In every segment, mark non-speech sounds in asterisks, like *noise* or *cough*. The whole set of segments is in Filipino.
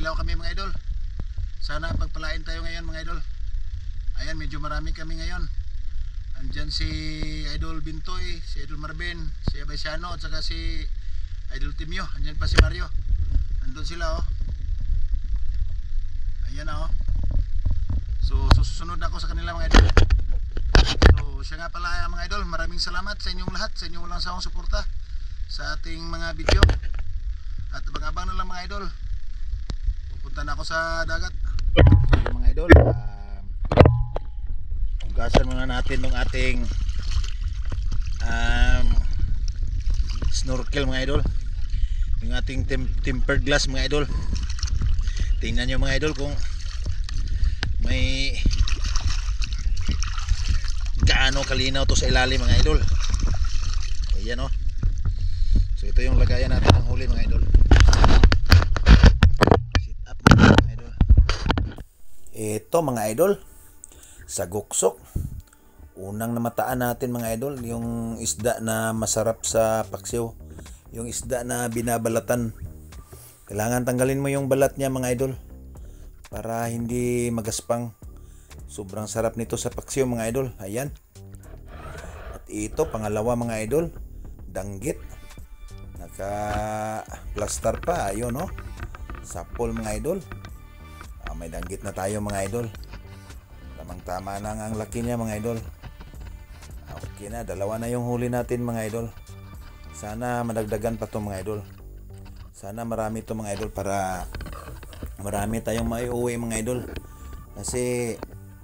mangilaw kami mga idol. Sana pagpalain tayo ngayon mga idol. Ayan, medyo marami kami ngayon. Andyan si Idol Bintoy, si Idol Marvin, si Abaysiano at saka si Idol Timyo. Andyan pa si Mario. Andun sila oh. Ayan oh. So susunod ako sa kanila mga idol. So siya nga pala mga idol, maraming salamat sa inyong lahat, sa inyong walang sawang suporta sa ating mga video. At abang-abang na lang mga idol. Pupunta na ako sa dagat. So, mga idol, ah, hugasan muna natin ng ating um, snorkel mga idol. Yung ating tem- tempered glass mga idol. Tingnan nyo mga idol kung may gaano kalinaw to sa ilalim mga idol ayan o so ito yung lagayan natin ng huli mga idol sit up mga idol ito mga idol sa guksok. Unang namataan natin mga idol yung isda na masarap sa paksiw. Yung isda na binabalatan. Kailangan tanggalin mo yung balat niya mga idol para hindi magaspang. Sobrang sarap nito sa paksiw mga idol. Ayan. At ito pangalawa mga idol danggit. Naka plaster pa ayun no sapol mga idol may danggit na tayo mga idol. Tamang tama lang ang laki niya mga idol. Okay na. Dalawa na yung huli natin mga idol. Sana madagdagan pa to mga idol. Sana marami to mga idol para marami tayong maiuwi mga idol. Kasi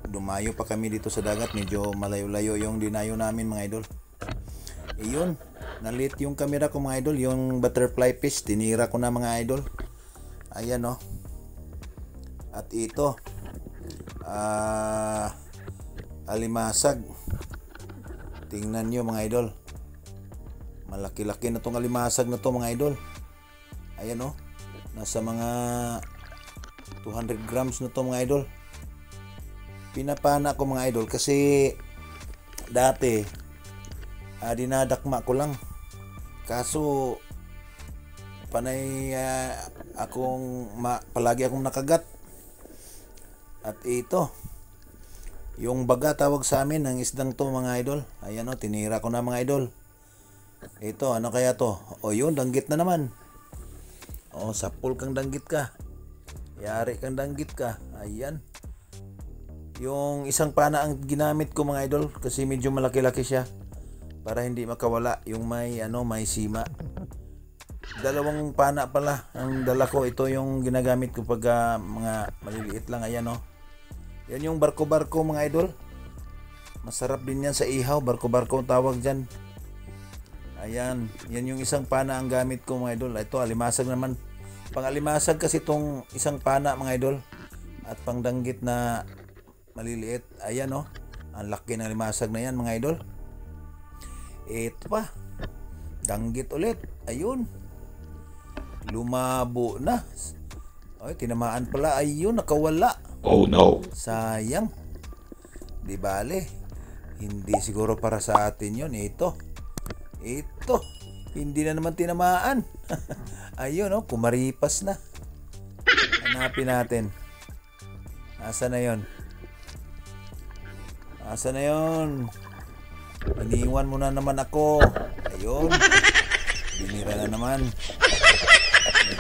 dumayo pa kami dito sa dagat. Medyo malayo-layo yung dinayo namin mga idol. Iyon nalit yung camera ko mga idol. Yung butterfly fish tinira ko na mga idol. Ayan no at ito ah alimasag. Tingnan nyo mga idol. Malaki-laki na tong alimasag na to mga idol. Ayan no nasa mga 200 grams na to mga idol. Pinapana ko mga idol kasi dati ah, dinadakma ko lang. Kaso panay ah, akong ma, palagi akong nakagat at ito yung baga tawag sa amin ng isdang to mga idol. Ayan o tinira ko na mga idol. Ito ano kaya to? O yun danggit na naman. O sapul kang danggit ka. Yari kang danggit ka. Ayan. Yung isang pana ang ginamit ko mga idol kasi medyo malaki-laki siya para hindi makawala yung may ano may sima. Dalawang pana pala ang dala ko. Ito yung ginagamit ko pag ah, mga maliliit lang. Ayan oh yan yung barko-barko mga idol masarap din yan sa ihaw barko-barko tawag dyan ayan yan yung isang pana ang gamit ko mga idol ito alimasag naman pang alimasag kasi itong isang pana mga idol at pangdanggit na maliliit. Ayan oh. Ang laki ng limasag na yan mga idol. Ito pa. Danggit ulit. Ayun. Lumabo na. Ay, tinamaan pala. Ayun, nakawala. Oh no. Sayang. Di bale. Hindi siguro para sa atin yun. Ito. Ito. Hindi na naman tinamaan. *laughs* Ayun, oh, kumaripas na. Hanapin natin. Asa na yon? Asa na yon? Iniwan mo na naman ako. Ayun. Binira na naman.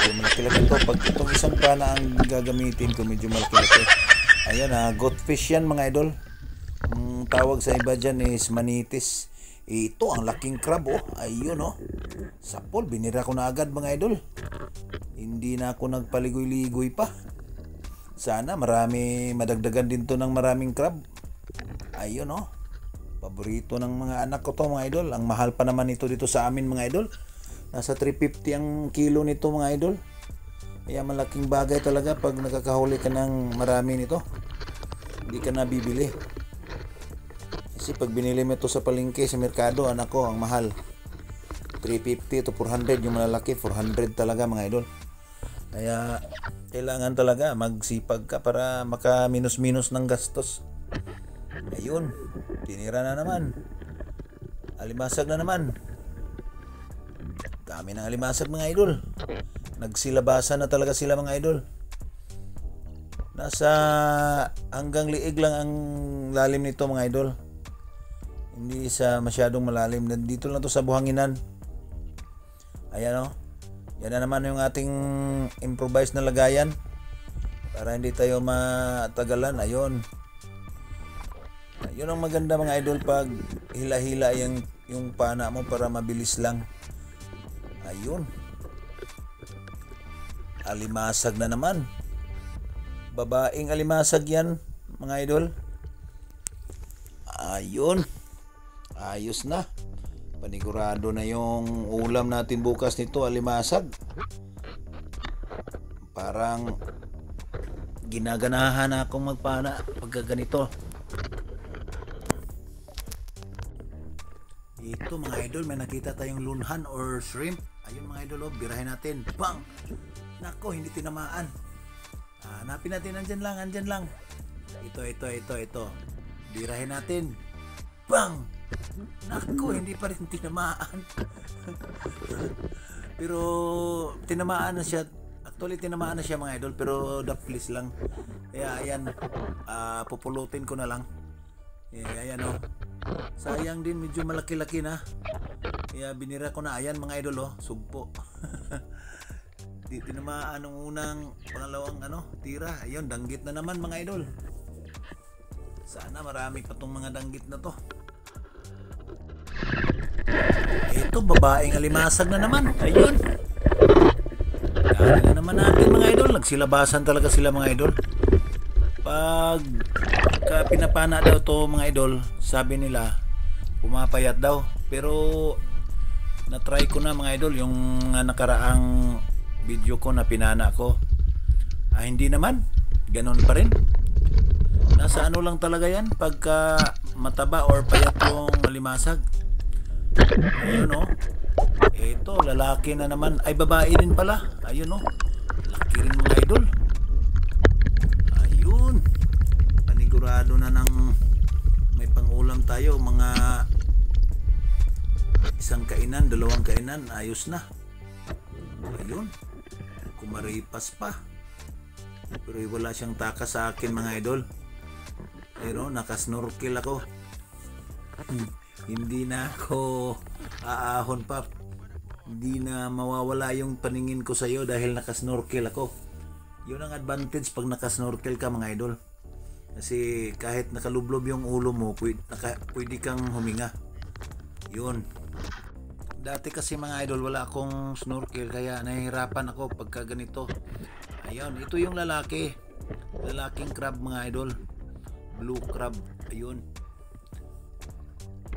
Medyo malaki-laki to. Pag itong isang pana ang gagamitin ko, medyo malaki-laki. Ayan ha, goldfish yan mga idol. Ang tawag sa iba dyan is manitis. Ito, ang laking crab oh. Ayun oh. Sapol, binira ko na agad mga idol. Hindi na ako nagpaligoy-ligoy pa. Sana marami, madagdagan din to ng maraming crab. Ayun oh. Paborito ng mga anak ko to mga idol. Ang mahal pa naman ito dito sa amin mga idol. Nasa 350 ang kilo nito mga idol. Kaya malaking bagay talaga pag nakakahuli ka ng marami nito. Hindi ka na bibili. Kasi pag binili mo ito sa palengke, sa merkado, anak ko, ang mahal. 350 to 400 yung malalaki. 400 talaga mga idol. Kaya kailangan talaga magsipag ka para maka minus-minus ng gastos. Ayun, tinira na naman. Alimasag na naman. Dami ng alimasag mga idol. Nagsilabasan na talaga sila mga idol. Nasa hanggang liig lang ang lalim nito mga idol. Hindi sa masyadong malalim. Nandito lang to sa buhanginan. Ayan o. Yan na naman yung ating improvised na lagayan. Para hindi tayo matagalan. Ayun. Yun ang maganda mga idol pag hila-hila yung, yung pana mo para mabilis lang. Ayun. Alimasag na naman. Babaeng alimasag yan mga idol. Ayun. Ayos na. Panigurado na yung ulam natin bukas nito, alimasag. Parang ginaganahan akong magpana pagka ganito. Ito mga idol, may nakita tayong lunhan or shrimp. Ayun mga idol, oh, birahin natin. Bang! Nako, hindi tinamaan. Ah, hanapin natin, andyan lang, andyan lang. Ito, ito, ito, ito. Birahin natin. Bang! Nako, hindi pa rin tinamaan. *laughs* pero tinamaan na siya. Actually, tinamaan na siya mga idol, pero daplis lang. Kaya ayan, ah, pupulutin ko na lang. Eh, ayan oh. Sayang din, medyo malaki-laki na. Kaya binira ko na, ayan mga idol oh, sugpo. *laughs* Di tinamaan ang unang pangalawang ano, tira. Ayun, danggit na naman mga idol. Sana marami pa tong mga danggit na to. Ito, babaeng alimasag na naman. Ayun. Dali na naman natin mga idol. Nagsilabasan talaga sila mga idol. Pag ka pinapana daw to mga idol, sabi nila, pumapayat daw. Pero na-try ko na mga idol yung uh, nakaraang video ko na pinana ko. Ah, hindi naman. Ganon pa rin. Nasa ano lang talaga yan pagka mataba or payat yung malimasag. Ayun oh. Ito, lalaki na naman. Ay, babae din pala. Ayun oh. Laki rin mga idol. Ayun. Panigurado na ng may pangulam tayo. Mga isang kainan, dalawang kainan. Ayos na. Ayun. Kumaripas pa. Pero wala siyang takas sa akin mga idol. Pero nakasnorkel ako. Hindi na ako aahon pa. Hindi na mawawala yung paningin ko sa iyo dahil nakasnorkel ako. Yun ang advantage pag nakasnorkel ka mga idol. Kasi kahit nakalublob yung ulo mo, pwede, naka, pwede kang huminga. Yun. Dati kasi mga idol wala akong snorkel kaya nahihirapan ako pagka ganito. Ayun, ito yung lalaki. Lalaking crab mga idol. Blue crab. Ayun.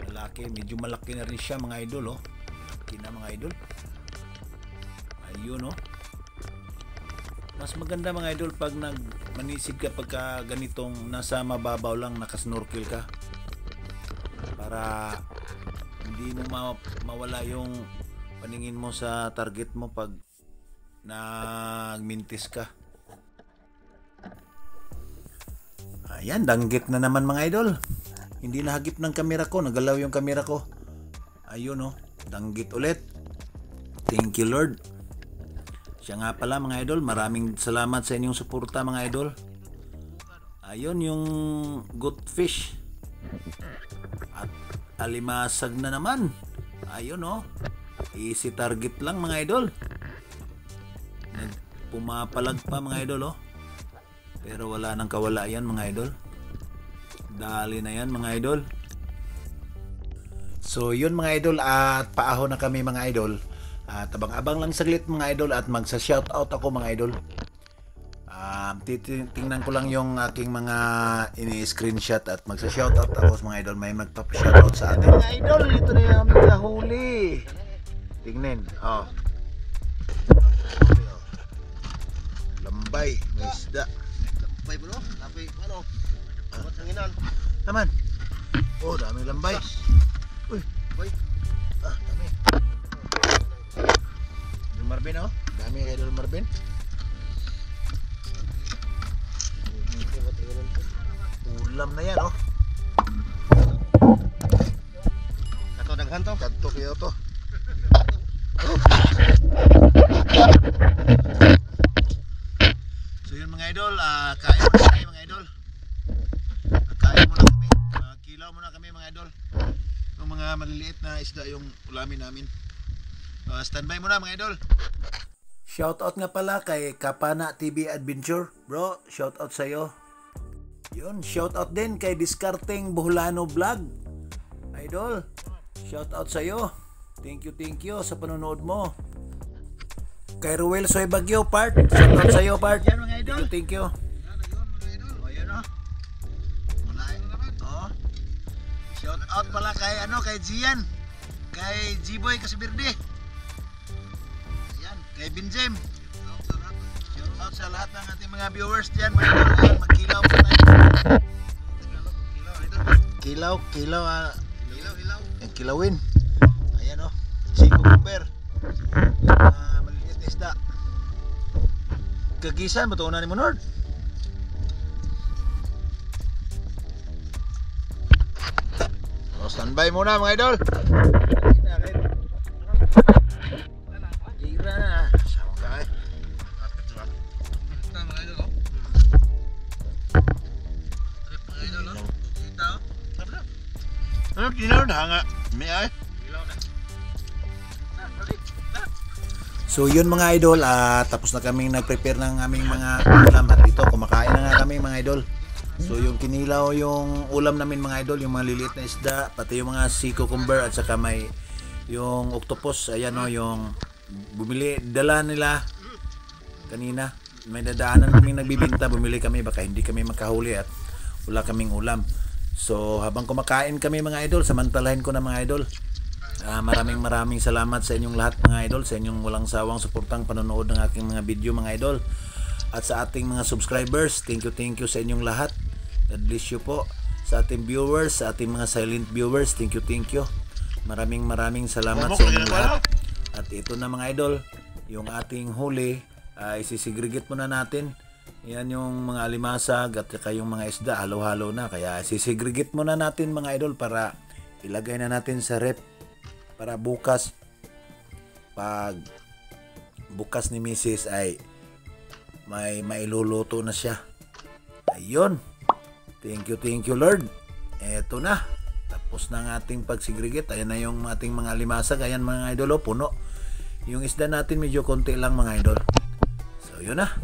Lalaki, medyo malaki na rin siya mga idol oh. Malaki na mga idol. Ayun oh. Mas maganda mga idol pag nagmanisig ka pagka ganitong nasa mababaw lang nakasnorkel ka. Para hindi mo ma- mawala yung paningin mo sa target mo pag nagmintis ka. Ayan, danggit na naman mga idol. Hindi nahagip ng kamera ko, nagalaw yung kamera ko. Ayun oh, danggit ulit. Thank you Lord. Siya nga pala mga idol, maraming salamat sa inyong suporta mga idol. Ayun yung good fish. Alimasag na naman. Ayun oh. Easy target lang mga idol. Pumapalag pa mga idol oh. Pero wala nang kawala yan mga idol. Dali na yan mga idol. So yun mga idol at paahon na kami mga idol. At abang-abang lang saglit mga idol at magsa-shoutout ako mga idol. Titingnan ko lang yung aking mga ini-screenshot at magsa-shoutout ako sa mga idol. May magpapa-shoutout sa atin. Mga idol, ito na yung aming nahuli. Tingnan. Oh. Lambay, may isda. Lambay no? Lambay ano? Amat hanginan. Naman. Oh, daming lambay. Uy, Bay. ah, dami. Idol Marvin oh. Dami Idol Marvin. Ulam na yan oh. Kato daghan kanto. Kanto kayo to. So yun mga idol, ah, kain muna kayo mga idol. Kain muna kami. Ah, kilaw muna kami mga idol. Yung mga maliliit na isda yung ulamin namin. Ah, standby muna mga idol. Shoutout nga pala kay Kapana TV Adventure. Bro, shoutout sa'yo. Yun, shoutout din kay Discarding Buhlano Vlog. Idol, shoutout sa'yo. Thank you, thank you sa panonood mo. Kay Ruel Soy Bagyo, part. Shoutout sa'yo, part. Yan, mga idol. Thank you, thank you. O yan o. Wala Oo. Shout out pala kay ano kay Gian. Kay G-Boy Kasibirde. Yan, kay Binjem. Shout out sa lahat ng ating mga viewers diyan. Mga magkilaw po tayo. Kilaw, kilaw ah. Kilaw, kilaw. Yung kilawin. Ayan o. Chico Cooper. Ah, maliliit na isda. Kagisan, matuunan ni mo Nord. O, standby muna mga idol. Ira kinaw na nga. May ay. So yun mga idol, ah, tapos na kaming nag-prepare ng aming mga ulam at ito, kumakain na nga kami mga idol. So yung kinilaw yung ulam namin mga idol, yung mga liliit na isda, pati yung mga sea cucumber at saka may yung octopus, ayan o, yung bumili, dala nila kanina. May dadaanan kaming nagbibinta, bumili kami, baka hindi kami makahuli at wala kaming ulam. So habang kumakain kami mga idol, samantalahin ko na mga idol. Ah, maraming maraming salamat sa inyong lahat mga idol, sa inyong walang sawang suportang panonood ng aking mga video mga idol. At sa ating mga subscribers, thank you thank you sa inyong lahat. God bless you po. Sa ating viewers, sa ating mga silent viewers, thank you thank you. Maraming maraming salamat sa inyong lahat. At ito na mga idol, yung ating huli ay sisigregate muna natin. Yan yung mga alimasag at saka yung mga isda, halo-halo na. Kaya sisigregate muna natin mga idol para ilagay na natin sa rep para bukas pag bukas ni Mrs. ay may mailuluto na siya. Ayun. Thank you, thank you Lord. Eto na. Tapos na ang ating pagsigregate. Ayan na yung ating mga limasag. Ayan mga idol, oh, puno. Yung isda natin medyo konti lang mga idol. So yun na.